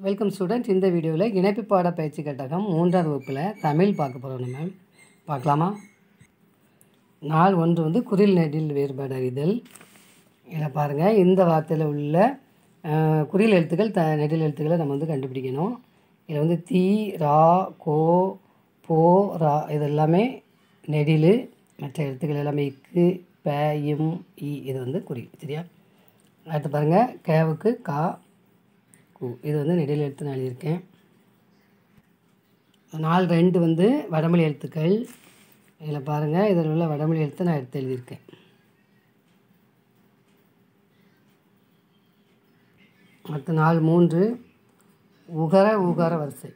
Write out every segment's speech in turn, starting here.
Welcome students இந்த வீடியோவில் இணைப்பு பாட பயிற்சி கட்டகம் மூன்றாவது வகுப்பில் தமிழ் பார்க்க போகிறோம் நம்ம. பார்க்கலாமா? நாள் ஒன்று வந்து குரில் நெடில் வேறுபாடு அறிதல். இதில் பாருங்கள் இந்த வார்த்தையில் உள்ள அஹ், குறில் எழுத்துக்கள் த நெடில் எழுத்துக்களை நம்ம வந்து கண்டுபிடிக்கணும். இதில் வந்து தீ ரா கோ போ ரா இது எல்லாமே நெடில். மற்ற எழுத்துக்கள் எல்லாமே இக்கு ப இம் இ இது வந்து குறில் சரியா? அடுத்து பாருங்கள் கேவுக்கு கா கு இது வந்து நெடில் எழுத்து நான் எழுதியிருக்கேன். நாலு ரெண்டு வந்து வடமொழி எழுத்துக்கள். இதில் பாருங்கள் இதில் உள்ள வடமொழி எழுத்து நான் எடுத்து எழுதியிருக்கேன். மற்ற நாள் மூன்று உகர ஊகார வரிசை.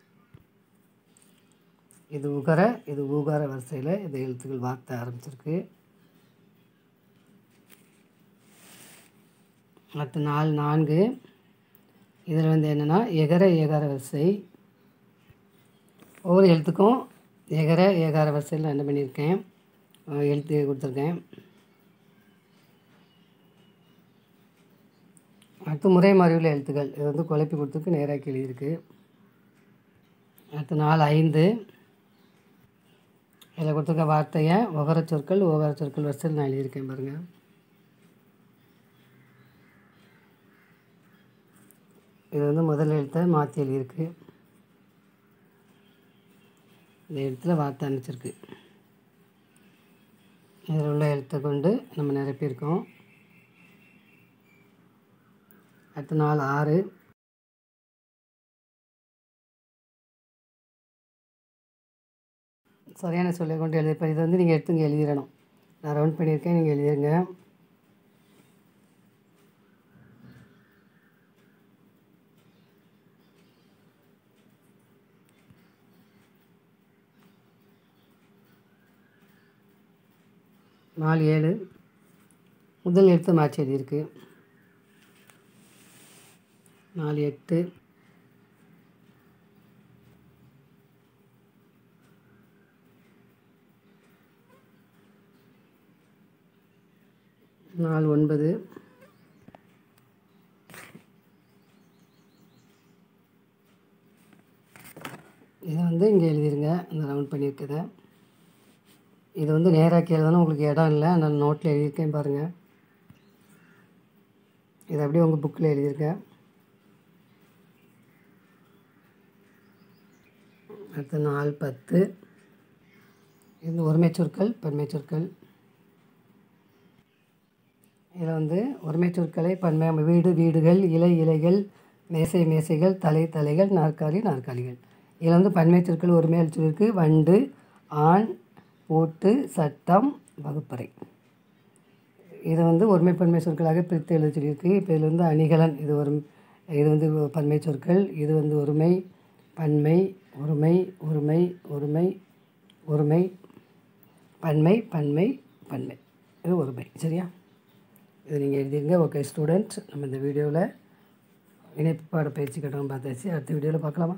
இது உகர இது ஊகார வரிசையில் இது எழுத்துக்கள் வார்த்தை ஆரம்பிச்சிருக்கு. மற்ற நாள் நான்கு இதில் வந்து என்னென்னா எகர ஏகார வரிசை. ஒவ்வொரு எழுத்துக்கும் எகர ஏகார வரிசையில் நான் என்ன பண்ணியிருக்கேன்? எழுத்து கொடுத்துருக்கேன். அடுத்து முறை மாறியுள்ள எழுத்துக்கள். இது வந்து குழப்பி கொடுத்துருக்கு நேராக எழுதியிருக்கு அடுத்து நாலு ஐந்து. இதில் கொடுத்துருக்க வார்த்தையை ஒகர சொற்கள் ஓகர சொற்கள் வரிசையில் நான் எழுதியிருக்கேன் பாருங்கள் இது வந்து முதல் எழுத்தை மாற்றி எழுதியிருக்கு இந்த எழுத்தில் வார்த்தை அனுப்பிச்சிருக்கு. இதில் உள்ள எழுத்தை கொண்டு நம்ம நிரப்பியிருக்கோம். அடுத்த நாள் ஆறு. சரியான சொல்லை கொண்டு எழுதிப்பேன் இதை வந்து நீங்கள் எடுத்து இங்கே எழுதிடணும். நான் ரவுண்ட் பண்ணியிருக்கேன். நீங்கள் எழுதிருங்க. நாலு ஏழு. முதல் எழுத்து மாற்றி எழுதியிருக்கு நாலு எட்டு. நாலு ஒன்பது. இதை வந்து இங்கே எழுதிருங்க. இந்த ரவுண்ட் பண்ணியிருக்கதை இது வந்து நேராக எழுதணும் உங்களுக்கு இடம் இல்லை. நான் நோட்டில் எழுதியிருக்கேன் பாருங்கள் இது அப்படியே உங்கள் புக்கில் எழுதியிருக்கேன். அடுத்து நாலு பத்து. இது ஒருமை சொற்கள் பன்மை சொற்கள் இதில் வந்து ஒருமை சொற்களை பன்மை வீடு வீடுகள் இலை இலைகள் மேசை மேசைகள் தலை தலைகள் நாற்காலி நாற்காலிகள். இதில் வந்து பன்மை சொற்கள் ஒருமை சொல்லியிருக்கு. வண்டு ஆண் போட்டு சட்டம் வகுப்பறை. இதை வந்து ஒருமை பன்மை சொற்களாக பிரித்து எழுத சொல்லியிருக்கு. இப்போ இதில் வந்து அணிகலன் இது ஒரு இது வந்து பன்மை சொற்கள். இது வந்து ஒருமை பன்மை ஒருமை ஒருமை ஒருமை ஒருமை பன்மை பன்மை பன்மை. இது ஒருமை. சரியா? இது நீங்கள் எழுதிருங்க. ஓகே ஸ்டூடெண்ட்ஸ் நம்ம இந்த வீடியோவில் இணைப்பு பாட பயிற்சி கட்டணம் பார்த்தாச்சு. அடுத்த வீடியோவில் பார்க்கலாமா?